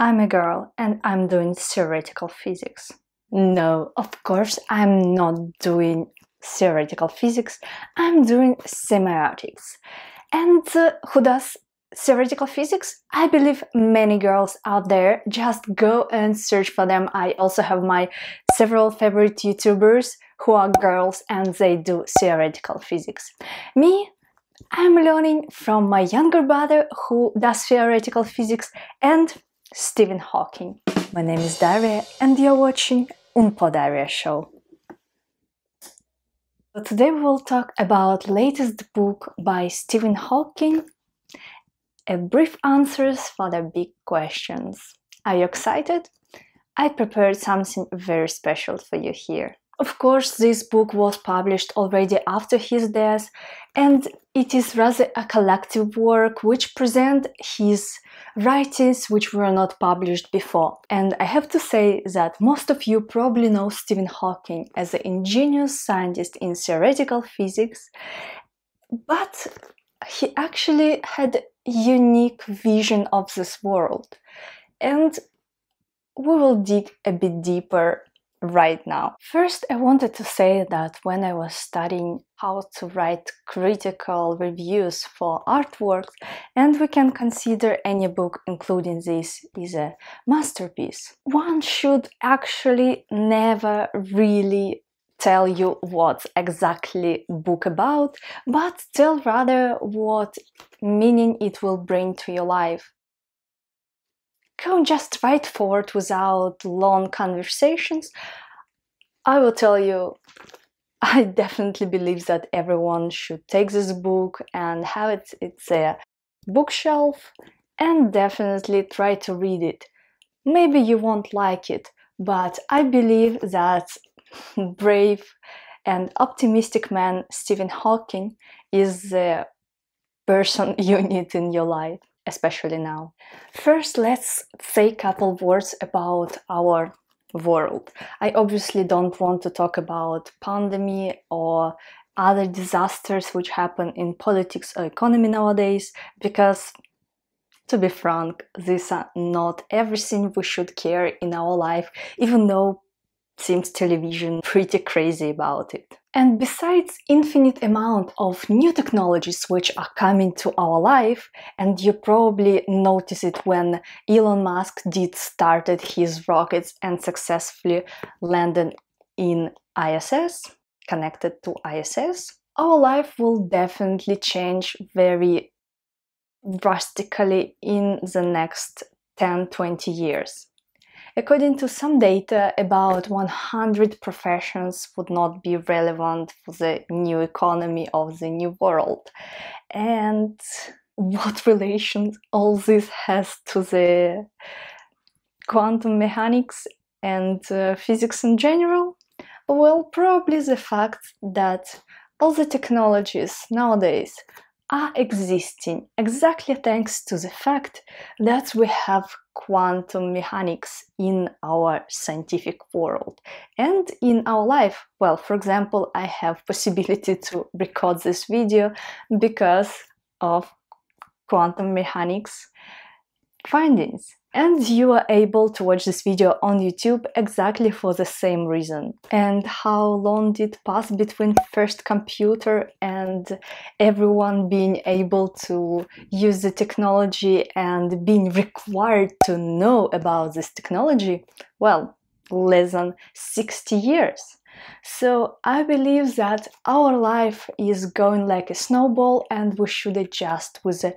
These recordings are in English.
I'm a girl and I'm doing theoretical physics. No, of course, I'm not doing theoretical physics, I'm doing semiotics. And uh, who does theoretical physics? I believe many girls out there just go and search for them. I also have my several favorite YouTubers who are girls and they do theoretical physics. Me, I'm learning from my younger brother who does theoretical physics and Stephen Hawking. My name is Daria and you're watching Un po' d'aria show. Today we will talk about latest book by Stephen Hawking, a brief answers for the big questions. Are you excited? I prepared something very special for you here. Of course, this book was published already after his death, and it is rather a collective work which present his writings which were not published before. And I have to say that most of you probably know Stephen Hawking as an ingenious scientist in theoretical physics, but he actually had a unique vision of this world. And we will dig a bit deeper right now. First, I wanted to say that when I was studying how to write critical reviews for artworks, and we can consider any book, including this, is a masterpiece, one should actually never really tell you what exactly book about, but tell rather what meaning it will bring to your life go just right forward without long conversations, I will tell you, I definitely believe that everyone should take this book and have it. It's a bookshelf and definitely try to read it. Maybe you won't like it, but I believe that brave and optimistic man Stephen Hawking is the person you need in your life especially now. First, let's say a couple words about our world. I obviously don't want to talk about pandemic or other disasters which happen in politics or economy nowadays because to be frank, these are not everything we should care in our life, even though seems television pretty crazy about it. And besides infinite amount of new technologies which are coming to our life, and you probably notice it when Elon Musk did started his rockets and successfully landed in ISS, connected to ISS, our life will definitely change very drastically in the next 10-20 years. According to some data, about 100 professions would not be relevant for the new economy of the new world. And what relation all this has to the quantum mechanics and uh, physics in general? Well, probably the fact that all the technologies nowadays are existing exactly thanks to the fact that we have quantum mechanics in our scientific world and in our life. Well for example i have possibility to record this video because of quantum mechanics findings and you are able to watch this video on YouTube exactly for the same reason. And how long did pass between first computer and everyone being able to use the technology and being required to know about this technology? Well, less than 60 years. So I believe that our life is going like a snowball and we should adjust with a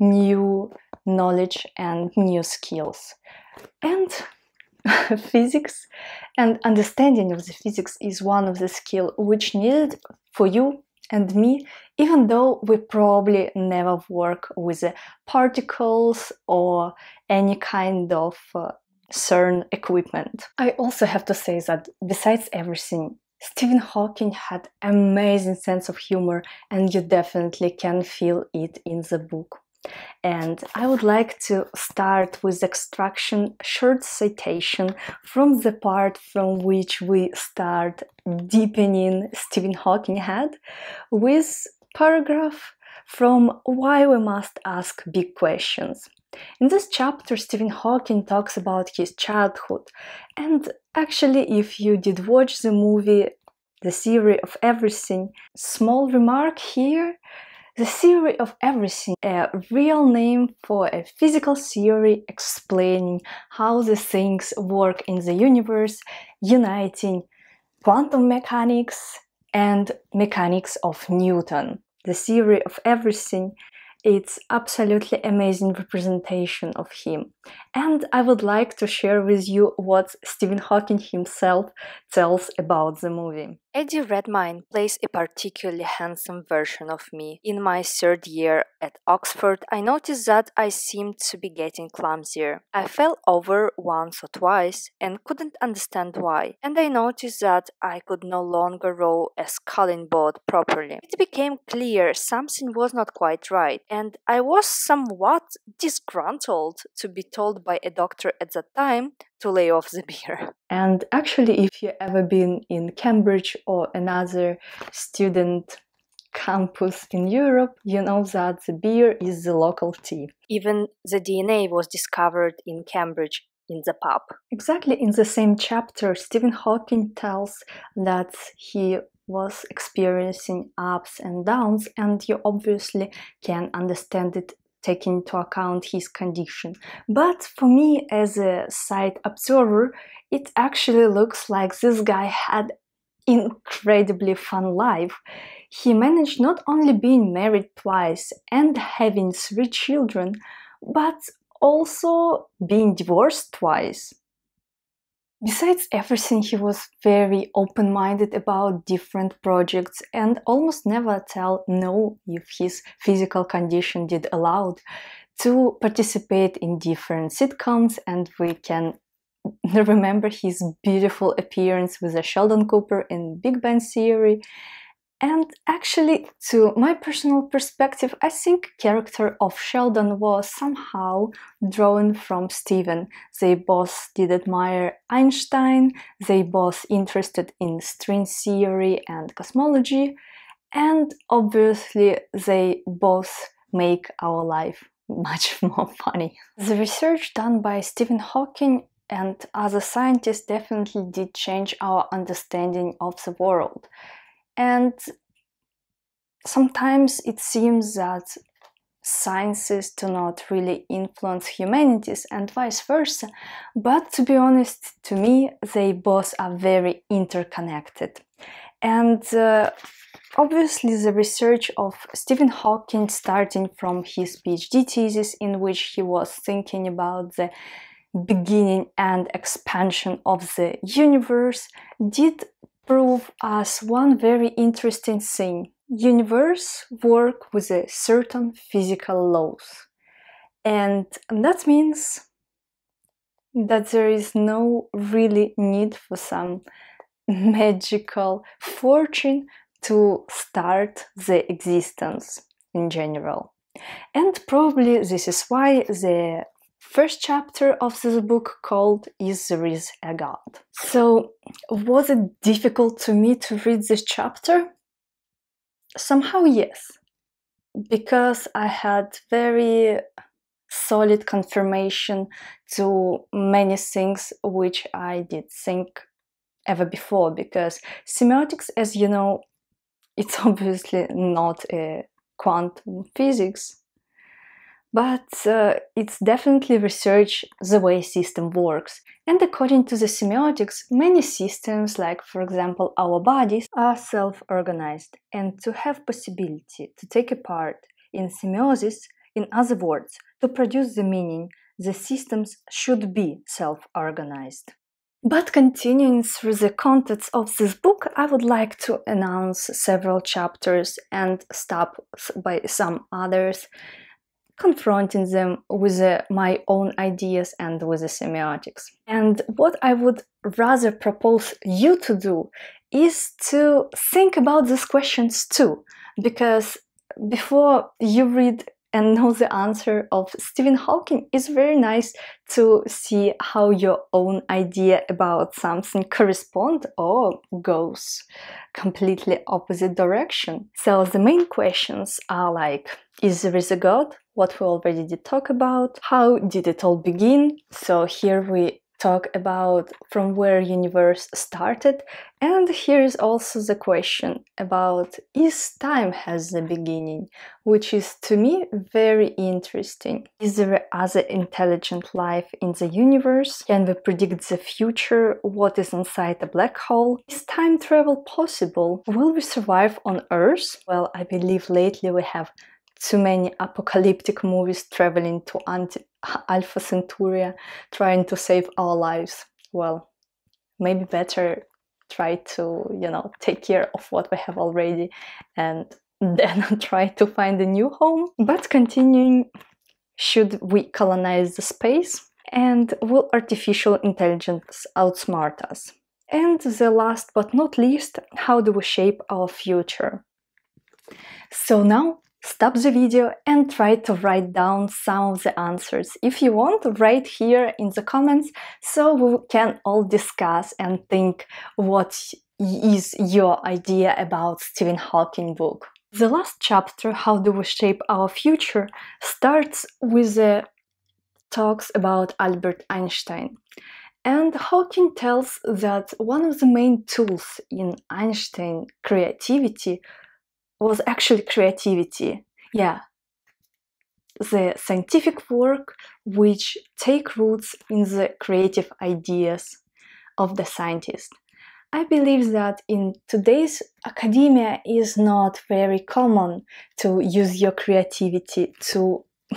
new knowledge and new skills. And physics and understanding of the physics is one of the skills which needed for you and me even though we probably never work with particles or any kind of uh, CERN equipment. I also have to say that besides everything, Stephen Hawking had amazing sense of humor and you definitely can feel it in the book. And I would like to start with extraction short citation from the part from which we start deepening Stephen Hawking had with paragraph from why we must ask big questions. In this chapter, Stephen Hawking talks about his childhood, and actually, if you did watch the movie, The Theory of Everything, small remark here the theory of everything, a real name for a physical theory explaining how the things work in the universe, uniting quantum mechanics and mechanics of Newton. The theory of everything it's absolutely amazing representation of him. And I would like to share with you what Stephen Hawking himself tells about the movie. Eddie Redmayne plays a particularly handsome version of me. In my third year at Oxford, I noticed that I seemed to be getting clumsier. I fell over once or twice and couldn't understand why, and I noticed that I could no longer row a sculling boat properly. It became clear something was not quite right, and I was somewhat disgruntled to be told by a doctor at that time to lay off the beer. And actually, if you ever been in Cambridge or another student campus in Europe, you know that the beer is the local tea. Even the DNA was discovered in Cambridge in the pub. Exactly in the same chapter, Stephen Hawking tells that he was experiencing ups and downs, and you obviously can understand it taking into account his condition. But for me, as a side observer, it actually looks like this guy had incredibly fun life. He managed not only being married twice and having three children, but also being divorced twice. Besides everything, he was very open minded about different projects and almost never tell no if his physical condition did allow to participate in different sitcoms. And we can remember his beautiful appearance with Sheldon Cooper in Big Bang Theory and actually, to my personal perspective, I think character of Sheldon was somehow drawn from Stephen. They both did admire Einstein, they both interested in string theory and cosmology, and obviously they both make our life much more funny. The research done by Stephen Hawking and other scientists definitely did change our understanding of the world. And sometimes it seems that sciences do not really influence humanities and vice versa, but to be honest, to me, they both are very interconnected. And uh, obviously, the research of Stephen Hawking, starting from his PhD thesis, in which he was thinking about the beginning and expansion of the universe, did prove us one very interesting thing. Universe work with a certain physical laws. And that means that there is no really need for some magical fortune to start the existence in general. And probably this is why the first chapter of this book called Is There Is a God. So, was it difficult to me to read this chapter? Somehow, yes, because I had very solid confirmation to many things which I did think ever before. Because semiotics, as you know, it's obviously not a quantum physics but uh, it's definitely research the way system works. And according to the semiotics, many systems, like for example our bodies, are self-organized. And to have possibility to take a part in semiosis, in other words, to produce the meaning, the systems should be self-organized. But continuing through the contents of this book, I would like to announce several chapters and stop by some others confronting them with uh, my own ideas and with the semiotics. And what I would rather propose you to do is to think about these questions too, because before you read and know the answer of Stephen Hawking, it's very nice to see how your own idea about something correspond or goes completely opposite direction. So the main questions are like, is there is a God? What we already did talk about. How did it all begin? So here we talk about from where universe started. And here is also the question about is time has a beginning which is to me very interesting. Is there other intelligent life in the universe? Can we predict the future? What is inside a black hole? Is time travel possible? Will we survive on earth? Well i believe lately we have too many apocalyptic movies traveling to anti Alpha Centauri trying to save our lives. Well, maybe better try to, you know, take care of what we have already and then try to find a new home. But continuing, should we colonize the space? And will artificial intelligence outsmart us? And the last but not least, how do we shape our future? So now stop the video and try to write down some of the answers. If you want, write here in the comments so we can all discuss and think what is your idea about Stephen Hawking book. The last chapter, How Do We Shape Our Future, starts with the talks about Albert Einstein. And Hawking tells that one of the main tools in Einstein creativity was actually creativity. Yeah, the scientific work which take roots in the creative ideas of the scientist. I believe that in today's academia is not very common to use your creativity to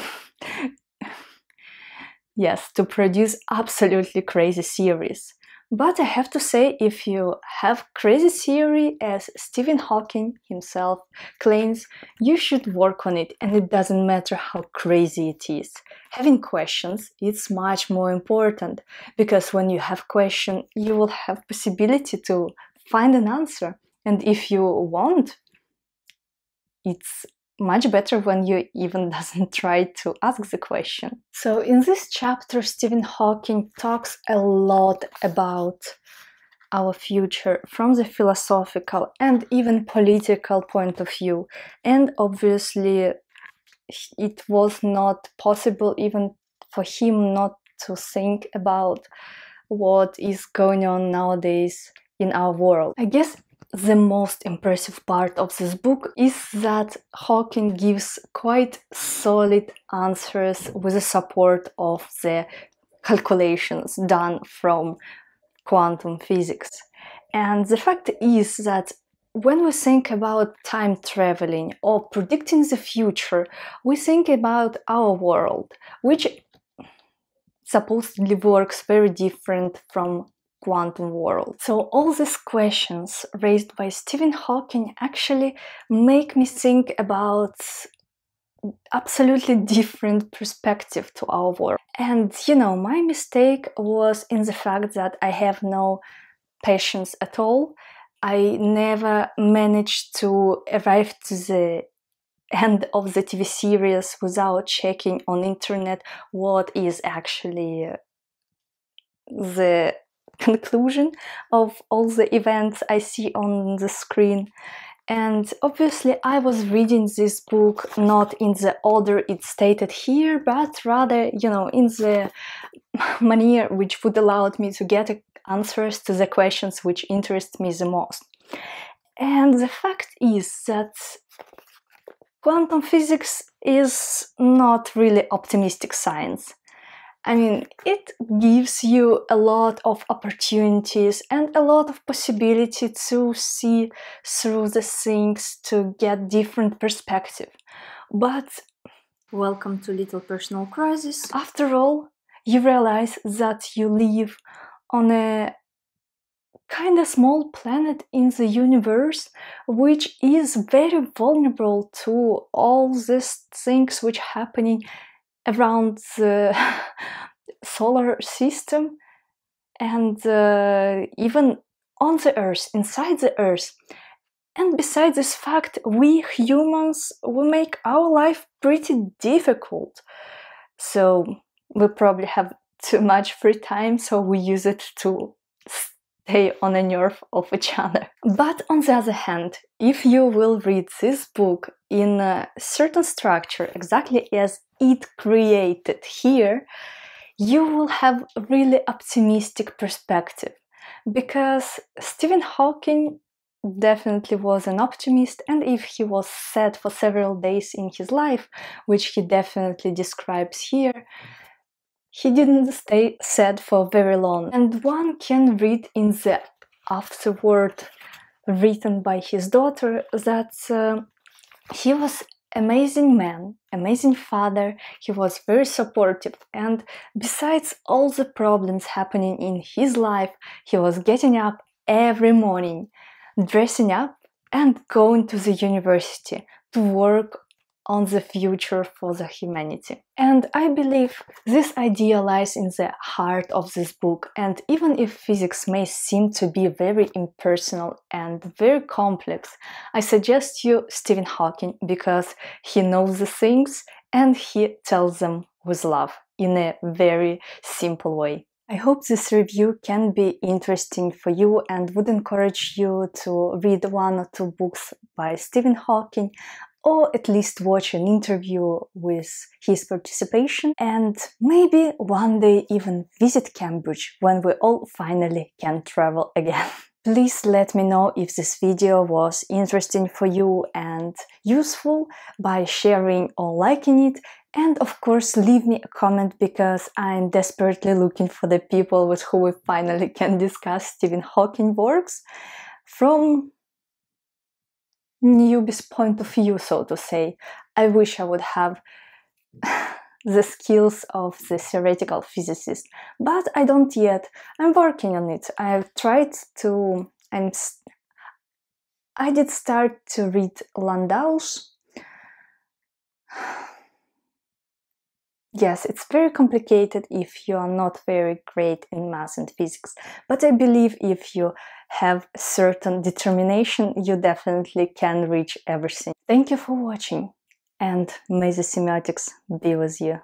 yes, to produce absolutely crazy series. But I have to say, if you have crazy theory as Stephen Hawking himself claims, you should work on it and it doesn't matter how crazy it is. Having questions is much more important because when you have question, you will have possibility to find an answer. And if you want, it's much better when you even doesn't try to ask the question. So in this chapter, Stephen Hawking talks a lot about our future from the philosophical and even political point of view. And obviously, it was not possible even for him not to think about what is going on nowadays in our world. I guess the most impressive part of this book is that Hawking gives quite solid answers with the support of the calculations done from quantum physics. And the fact is that when we think about time traveling or predicting the future, we think about our world, which supposedly works very different from quantum world. So all these questions raised by Stephen Hawking actually make me think about absolutely different perspective to our world. And you know, my mistake was in the fact that I have no patience at all. I never managed to arrive to the end of the TV series without checking on internet what is actually the conclusion of all the events I see on the screen. And obviously, I was reading this book not in the order it's stated here, but rather, you know, in the manner which would allow me to get answers to the questions which interest me the most. And the fact is that quantum physics is not really optimistic science. I mean, it gives you a lot of opportunities and a lot of possibility to see through the things to get different perspective. But welcome to little personal crisis. After all, you realize that you live on a kind of small planet in the universe which is very vulnerable to all these things which happening around the solar system and uh, even on the earth inside the earth. And besides this fact we humans we make our life pretty difficult. So we probably have too much free time so we use it to stay on a nerve of each other. But on the other hand, if you will read this book in a certain structure, exactly as it created here, you will have a really optimistic perspective because Stephen Hawking definitely was an optimist and if he was sad for several days in his life which he definitely describes here he didn't stay sad for very long. And one can read in the afterword written by his daughter that uh, he was amazing man amazing father. He was very supportive. And besides all the problems happening in his life he was getting up every morning dressing up and going to the university to work on the future for the humanity. And I believe this idea lies in the heart of this book. And even if physics may seem to be very impersonal and very complex, I suggest you Stephen Hawking because he knows the things and he tells them with love in a very simple way. I hope this review can be interesting for you and would encourage you to read one or two books by Stephen Hawking or at least watch an interview with his participation and maybe one day even visit Cambridge when we all finally can travel again. Please let me know if this video was interesting for you and useful by sharing or liking it and of course, leave me a comment because I'm desperately looking for the people with whom we finally can discuss Stephen Hawking works from newbie's point of view, so to say. I wish I would have the skills of the theoretical physicist, but I don't yet. I'm working on it. I've tried to. I'm. I did start to read Landau's Yes, it's very complicated if you are not very great in math and physics, but I believe if you have certain determination, you definitely can reach everything. Thank you for watching and may the semiotics be with you.